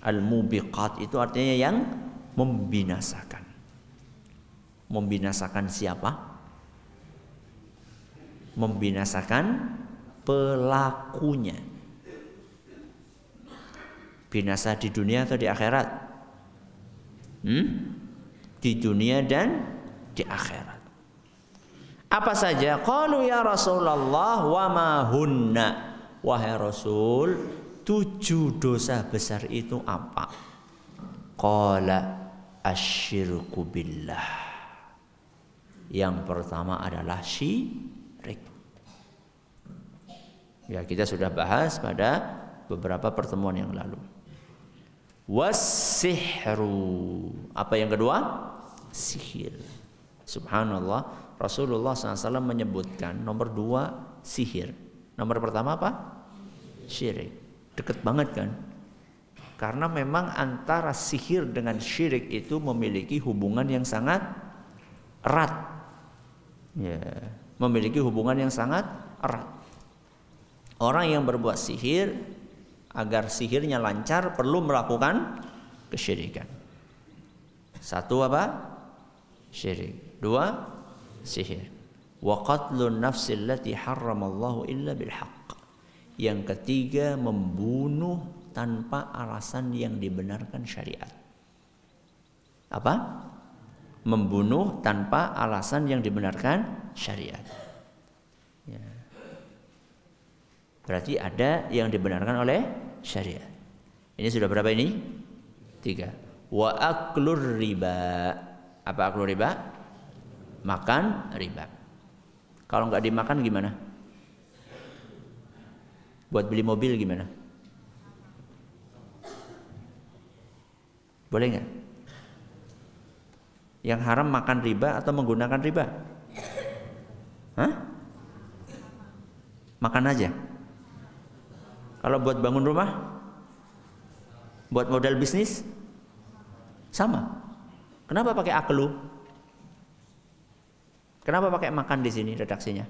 Al-mubiqat itu artinya yang membinasakan. Membinasakan siapa? Membinasakan pelakunya binasa di dunia atau di akhirat? Hmm? Di dunia dan di akhirat. Apa saja? Qalu ya Rasulullah wa ma hunna. Wahai Rasul, tujuh dosa besar itu apa? Qala asyirku billah. Yang pertama adalah syirik. Ya, kita sudah bahas pada beberapa pertemuan yang lalu wasihru. Apa yang kedua? Sihir. Subhanallah, Rasulullah SAW menyebutkan nomor dua sihir. Nomor pertama apa? Syirik. Deket banget kan? Karena memang antara sihir dengan syirik itu memiliki hubungan yang sangat erat. Ya, memiliki hubungan yang sangat erat. Orang yang berbuat sihir agar sihirnya lancar perlu melakukan kesyirikan. Satu apa? Syirik. Dua, sihir. Wa qatlun nafsil lati harramallahu illa bil Yang ketiga membunuh tanpa alasan yang dibenarkan syariat. Apa? Membunuh tanpa alasan yang dibenarkan syariat. Ya. Berarti ada yang dibenarkan oleh syariat. Ini sudah berapa ini? Tiga. Wa aklur riba. Apa aklur riba? Makan riba. Kalau nggak dimakan gimana? Buat beli mobil gimana? Boleh nggak? Yang haram makan riba atau menggunakan riba? Hah? Makan aja. Kalau buat bangun rumah, buat modal bisnis, sama. Kenapa pakai aklu? Kenapa pakai makan di sini redaksinya?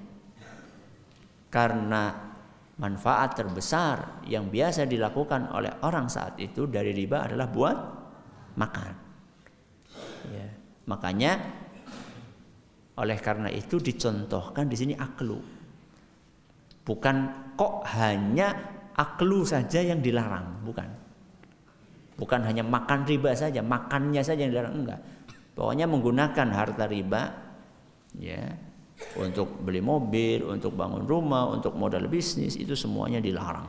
Karena manfaat terbesar yang biasa dilakukan oleh orang saat itu dari riba adalah buat makan. Ya. Makanya oleh karena itu dicontohkan di sini aklu. Bukan kok hanya aklu saja yang dilarang, bukan. Bukan hanya makan riba saja, makannya saja yang dilarang, enggak. Pokoknya menggunakan harta riba ya untuk beli mobil, untuk bangun rumah, untuk modal bisnis itu semuanya dilarang.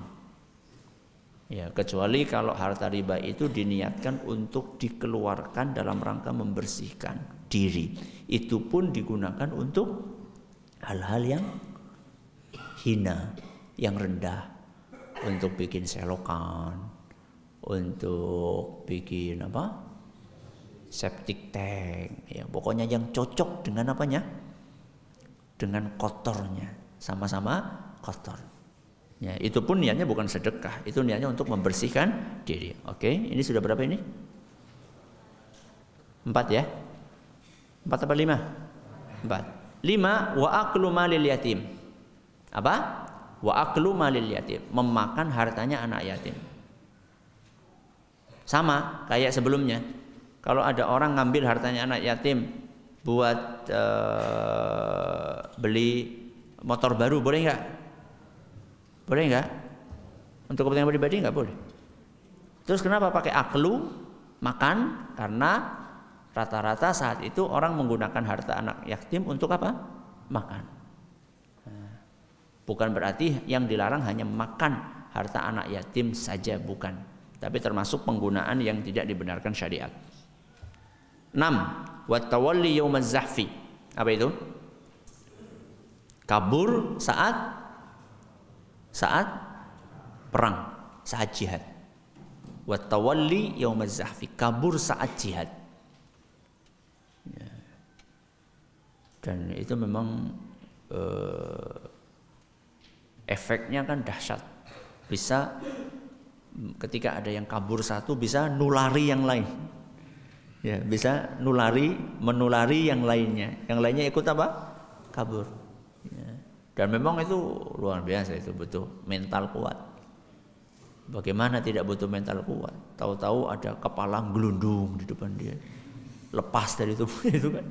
Ya, kecuali kalau harta riba itu diniatkan untuk dikeluarkan dalam rangka membersihkan diri. Itu pun digunakan untuk hal-hal yang hina, yang rendah. Untuk bikin selokan, untuk bikin apa? septic tank. Ya, pokoknya yang cocok dengan apanya? dengan kotornya, sama-sama kotor. Ya, itu pun niatnya bukan sedekah, itu niatnya untuk membersihkan diri. Oke, ini sudah berapa ini? Empat ya? Empat apa lima? Empat. Lima wa aklu malil yatim. Apa? Wa aklu malil yatim. Memakan hartanya anak yatim. Sama kayak sebelumnya. Kalau ada orang ngambil hartanya anak yatim, buat uh, beli motor baru boleh nggak? Boleh nggak? Untuk kepentingan pribadi nggak boleh. Terus kenapa pakai aklu makan? Karena rata-rata saat itu orang menggunakan harta anak yatim untuk apa? Makan. Bukan berarti yang dilarang hanya makan harta anak yatim saja bukan, tapi termasuk penggunaan yang tidak dibenarkan syariat. 6 wa tawalli yaumaz zahfi. Apa itu? Kabur saat saat perang, saat jihad. Wa tawalli yaumaz zahfi. Kabur saat jihad. Ya. Dan itu memang eh, efeknya kan dahsyat. Bisa ketika ada yang kabur satu bisa nulari yang lain. Ya bisa nulari menulari yang lainnya. Yang lainnya ikut apa? Kabur. Ya. dan memang itu luar biasa itu butuh mental kuat. Bagaimana tidak butuh mental kuat? Tahu-tahu ada kepala gelundung di depan dia. Lepas dari tubuh [LAUGHS] itu kan.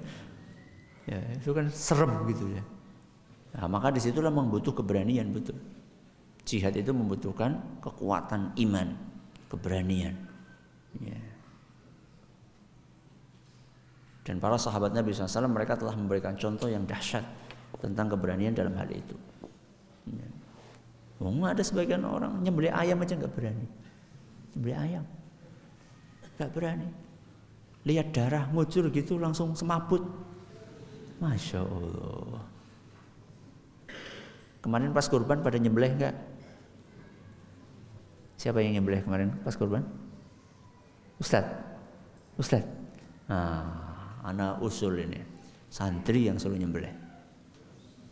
Ya itu kan serem gitu ya nah, maka di situlah membutuh keberanian betul jihad itu membutuhkan kekuatan iman keberanian ya dan para sahabat Nabi SAW mereka telah memberikan contoh yang dahsyat tentang keberanian dalam hal itu. Ya. Oh, ada sebagian orang nyembelih ayam aja nggak berani. Nyembelih ayam. nggak berani. Lihat darah ngucur gitu langsung semaput. Masya Allah. Kemarin pas kurban pada nyembelih nggak? Siapa yang nyembelih kemarin pas kurban? Ustadz. Ustadz. Nah, anak usul ini santri yang selalu nyembelih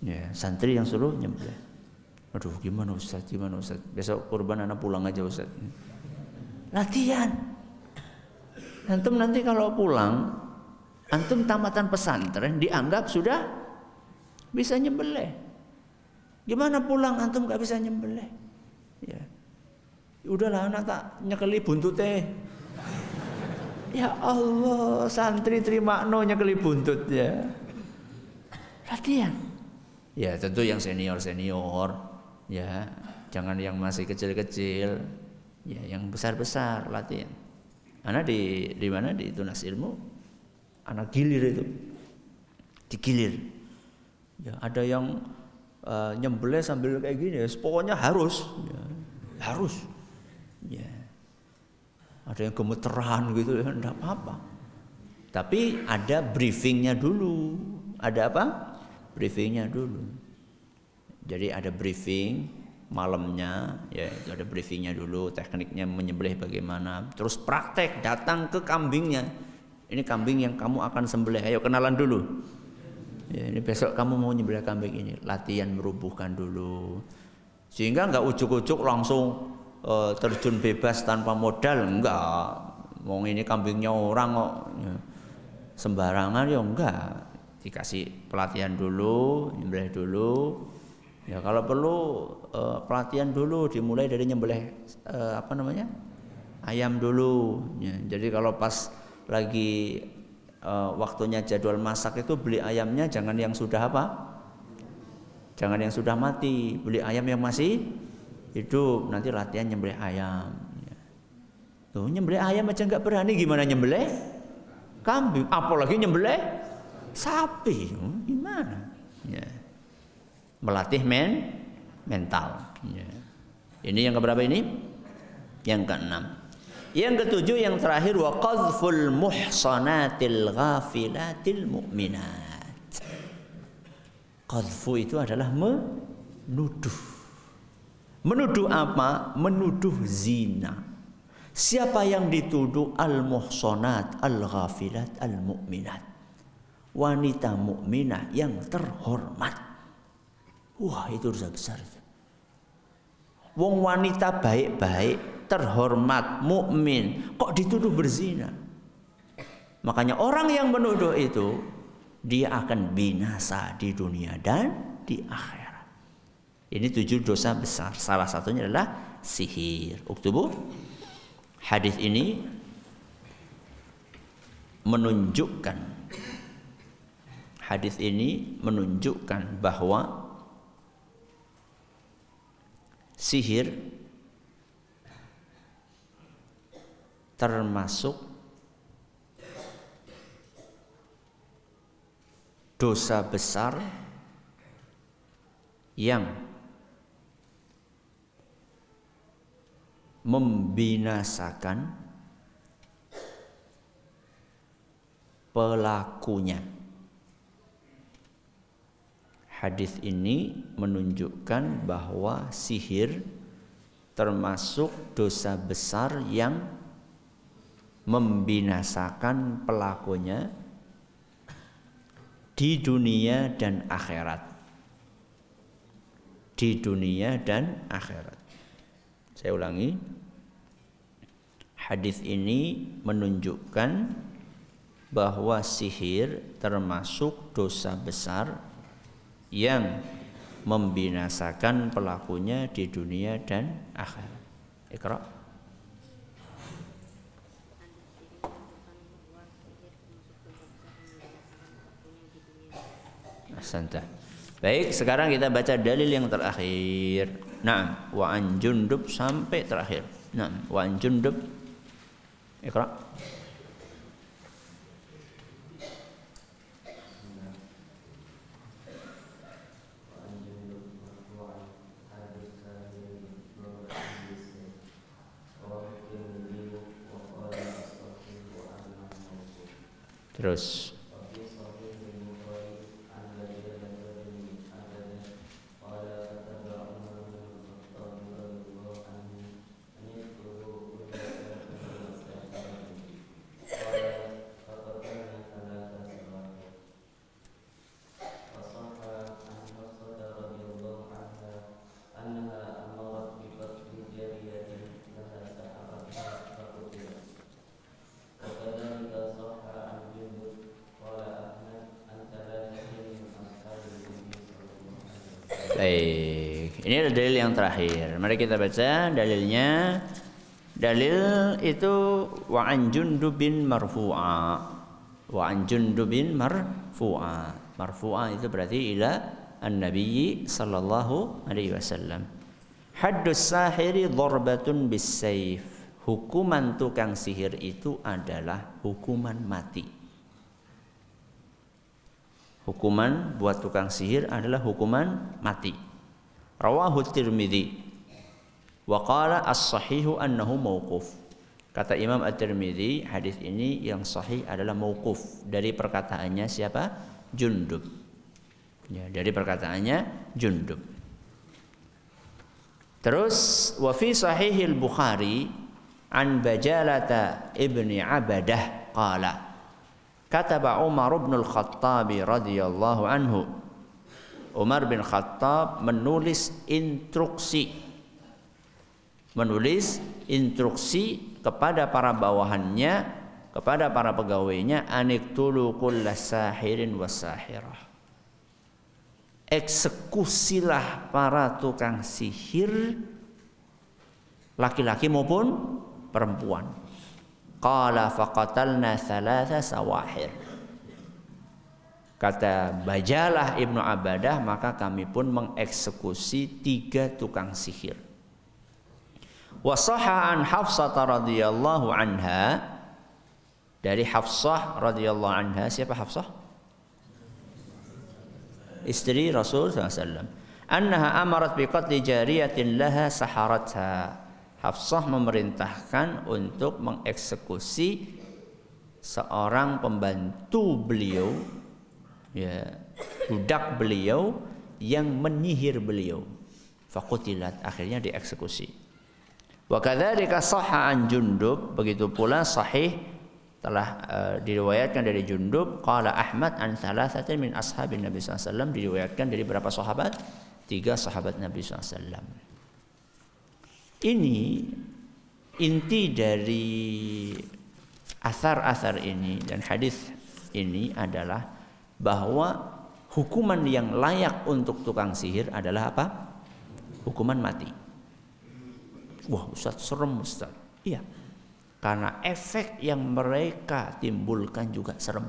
ya santri yang selalu nyembelih aduh gimana Ustaz gimana Ustaz besok kurban anak pulang aja Ustaz latihan antum nanti kalau pulang antum tamatan pesantren dianggap sudah bisa nyembelih gimana pulang? Antum gak bisa nyembelih. Ya. Udahlah anak tak nyekeli buntut teh Ya Allah, santri terima nonya keli buntut ya. Latihan. Ya tentu yang senior senior, ya. Jangan yang masih kecil-kecil, ya yang besar-besar latihan. Anak di di mana? Di tunas ilmu, anak gilir itu, digilir. Ya ada yang uh, nyembelih sambil kayak gini, ya, pokoknya harus, ya, harus. Ya. Ada yang gemeteran gitu ya. Enggak apa-apa. Tapi ada briefingnya dulu. Ada apa? Briefingnya dulu. Jadi ada briefing malamnya ya itu ada briefingnya dulu tekniknya menyembelih bagaimana. Terus praktek datang ke kambingnya. Ini kambing yang kamu akan sembelih. Ayo kenalan dulu ya, ini besok kamu mau nyembelih kambing ini. Latihan merubuhkan dulu. Sehingga nggak ujuk-ujuk langsung uh, terjun bebas tanpa modal. Enggak mau ini kambingnya orang kok. Ya. sembarangan ya enggak dikasih pelatihan dulu nyembelih dulu. Ya kalau perlu uh, pelatihan dulu. Dimulai dari nyembelih uh, apa namanya? Ayam dulu. Ya. jadi kalau pas lagi uh, waktunya jadwal masak itu beli ayamnya jangan yang sudah apa jangan yang sudah mati beli ayam yang masih hidup nanti latihan nyembelih ayam tuh nyembelih ayam aja nggak berani gimana nyembelih kambing apalagi nyembelih sapi hmm, gimana Ya. Melatih men mental. Ya. Ini yang keberapa ini? Yang keenam. Yang ketujuh yang terakhir wa qadhful muhsanatil ghafilatil mu'minat. Qadhfu itu adalah menuduh. Menuduh apa? Menuduh zina. Siapa yang dituduh al-muhsanat, al-ghafilat, al-mu'minat. Wanita mukminah yang terhormat. Wah, itu dosa besar. Wong wanita baik-baik, terhormat, mukmin, kok dituduh berzina? Makanya orang yang menuduh itu dia akan binasa di dunia dan di akhirat. Ini tujuh dosa besar. Salah satunya adalah sihir. Uktubu Hadis ini menunjukkan hadis ini menunjukkan bahwa sihir termasuk dosa besar yang membinasakan pelakunya. Hadis ini menunjukkan bahwa sihir termasuk dosa besar yang membinasakan pelakunya di dunia dan akhirat. Di dunia dan akhirat. Saya ulangi. Hadis ini menunjukkan bahwa sihir termasuk dosa besar yang membinasakan pelakunya di dunia dan akhirat. Iqra. Asanta. Baik, sekarang kita baca dalil yang terakhir. Nah, wa an Jundub sampai terakhir. Nah, wa an Jundub. Terus Baik, ini adalah dalil yang terakhir. Mari kita baca dalilnya. Dalil itu wa an Jundubin marfu'a. Wa an Jundubin marfu'a. Marfu'a itu berarti ila an-nabi sallallahu alaihi wasallam. Haddus sahiri dharbatun bis saif. Hukuman tukang sihir itu adalah hukuman mati. Hukuman buat tukang sihir adalah hukuman mati. Rawahu Tirmidzi. Wa qala as-sahihu annahu mauquf. Kata Imam At-Tirmidzi, hadis ini yang sahih adalah mauquf dari perkataannya siapa? Jundub. Ya, dari perkataannya Jundub. Terus wa fi sahihil Bukhari an Bajalata ibni Abadah qala Kataba Umar bin Al-Khattab radhiyallahu anhu. Umar bin Khattab menulis instruksi. Menulis instruksi kepada para bawahannya kepada para pegawainya aniktulu kullas sahirin wasahirah eksekusilah para tukang sihir laki-laki maupun perempuan. Qala faqatalna thalatha sawahir. Kata Bajalah Ibnu Abadah, maka kami pun mengeksekusi tiga tukang sihir. Wasaha an Hafsah radhiyallahu anha dari Hafsah radhiyallahu anha siapa Hafsah? istri Rasul SAW. Annaha amarat biqatli jariyatin laha saharatha. Hafsah memerintahkan untuk mengeksekusi seorang pembantu beliau ya. Budak beliau yang menyihir beliau. Fakutilat akhirnya dieksekusi. Wa kadzalika sahha an jundub. Begitu pula sahih telah uh, diriwayatkan dari Jundub. Qala Ahmad an thalathatin min ashabin Nabi SAW diriwayatkan dari berapa sahabat? Tiga sahabat Nabi SAW ini inti dari asar-asar ini dan hadis ini adalah bahwa hukuman yang layak untuk tukang sihir adalah apa? Hukuman mati. Wah, Ustaz serem Ustaz. Iya. Karena efek yang mereka timbulkan juga serem.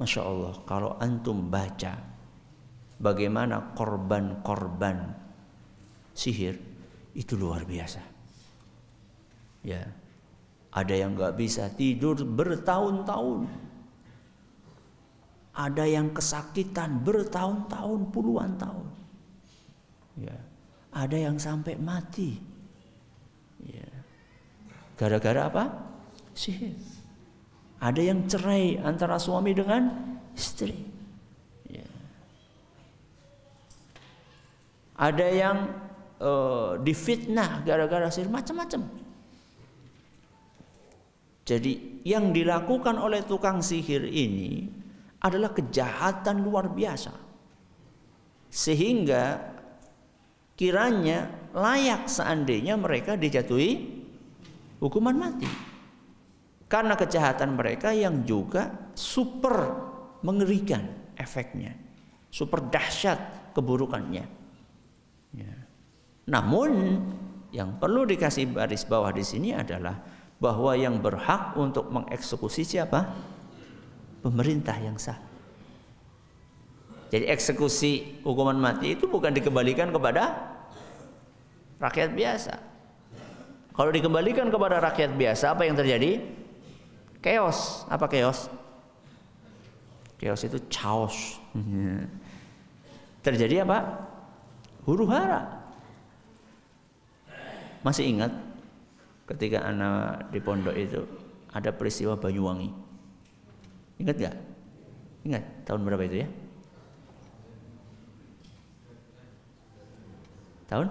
Masya Allah, kalau antum baca bagaimana korban-korban sihir itu luar biasa. Ya, ada yang nggak bisa tidur bertahun-tahun. Ada yang kesakitan bertahun-tahun, puluhan tahun. Ya, ada yang sampai mati. Ya. Gara-gara apa? Sihir. Ada yang cerai antara suami dengan istri. Ya. Ada yang uh, difitnah gara-gara sihir macam-macam. Jadi yang dilakukan oleh tukang sihir ini adalah kejahatan luar biasa. Sehingga kiranya layak seandainya mereka dijatuhi hukuman mati. Karena kejahatan mereka yang juga super mengerikan efeknya. Super dahsyat keburukannya. Ya. Namun yang perlu dikasih baris bawah di sini adalah bahwa yang berhak untuk mengeksekusi siapa? Pemerintah yang sah. Jadi eksekusi hukuman mati itu bukan dikembalikan kepada rakyat biasa. Kalau dikembalikan kepada rakyat biasa, apa yang terjadi? Chaos. Apa chaos? Chaos itu chaos. [LAUGHS] terjadi apa? Huru hara. Masih ingat ketika anak di pondok itu ada peristiwa Banyuwangi. Ingat gak? Ingat tahun berapa itu ya? Tahun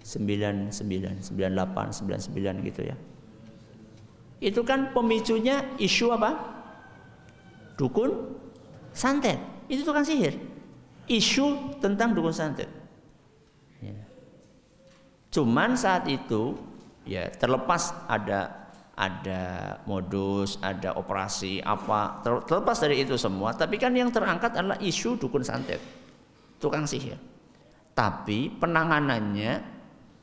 99, 98, 99 gitu ya. Itu kan pemicunya isu apa? Dukun santet. Itu tukang sihir. Isu tentang dukun santet. Ya. Cuman saat itu ya terlepas ada ada modus, ada operasi apa terlepas dari itu semua, tapi kan yang terangkat adalah isu dukun santet, tukang sihir. Tapi penanganannya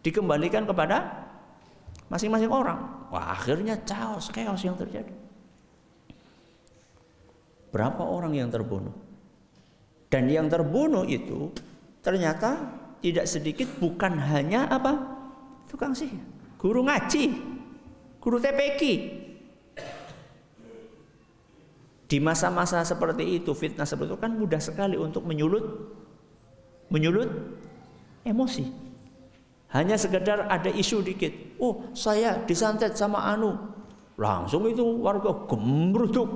dikembalikan kepada masing-masing orang. Wah, akhirnya chaos, chaos yang terjadi. Berapa orang yang terbunuh? Dan yang terbunuh itu ternyata tidak sedikit bukan hanya apa? Tukang sihir, guru ngaji, guru TPQ. Di masa-masa seperti itu, fitnah seperti itu kan mudah sekali untuk menyulut menyulut emosi. Hanya sekedar ada isu dikit. Oh, saya disantet sama Anu. Langsung itu warga gembruduk.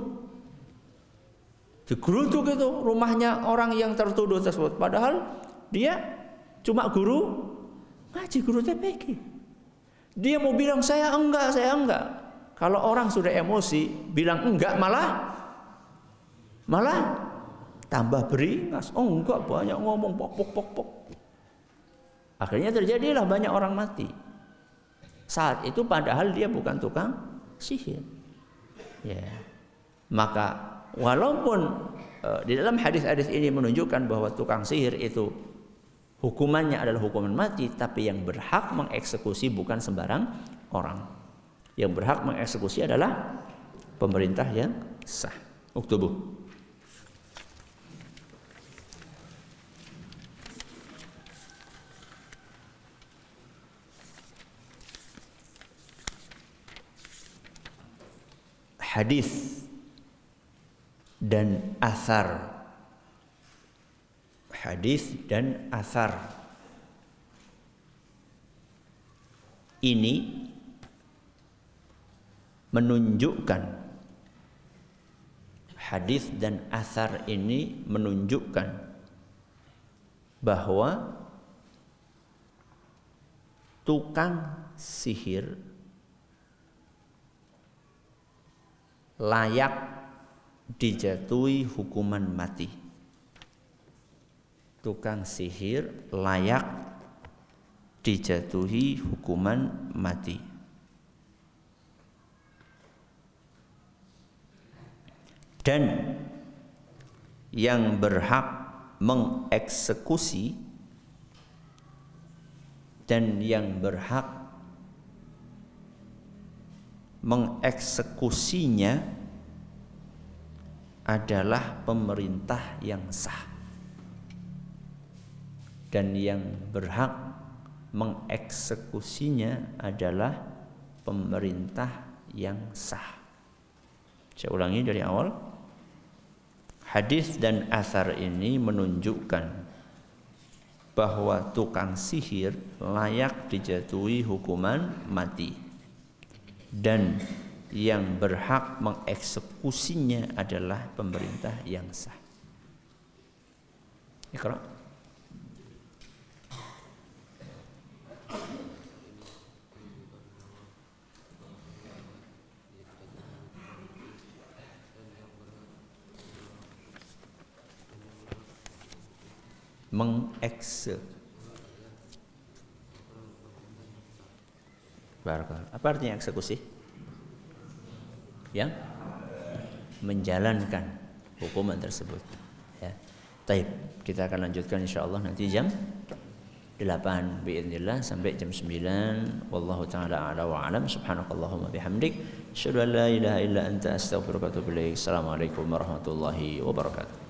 Digeruduk itu rumahnya orang yang tertuduh tersebut. Padahal dia cuma guru ngaji guru TPG. Dia mau bilang saya enggak, saya enggak. Kalau orang sudah emosi bilang enggak malah malah tambah beringas. Oh enggak banyak ngomong pok pok pok pok. Akhirnya terjadilah banyak orang mati. Saat itu padahal dia bukan tukang sihir. Ya. Maka walaupun uh, di dalam hadis-hadis ini menunjukkan bahwa tukang sihir itu hukumannya adalah hukuman mati, tapi yang berhak mengeksekusi bukan sembarang orang. Yang berhak mengeksekusi adalah pemerintah yang sah. Uktubu. hadis dan asar hadis dan asar ini menunjukkan hadis dan asar ini menunjukkan bahwa tukang sihir layak dijatuhi hukuman mati. Tukang sihir layak dijatuhi hukuman mati. Dan yang berhak mengeksekusi dan yang berhak mengeksekusinya adalah pemerintah yang sah dan yang berhak mengeksekusinya adalah pemerintah yang sah. Saya ulangi dari awal. Hadis dan asar ini menunjukkan bahwa tukang sihir layak dijatuhi hukuman mati dan yang berhak mengeksekusinya adalah pemerintah yang sah. Iqra. Mengekse. Apa artinya eksekusi? Yang menjalankan hukuman tersebut. Ya. Taib. Kita akan lanjutkan insya Allah nanti jam 8 biidznillah sampai jam 9 wallahu taala a'la wa alam subhanakallahumma bihamdik asyhadu an la ilaha illa anta astaghfiruka wa atubu ilaik assalamualaikum warahmatullahi wabarakatuh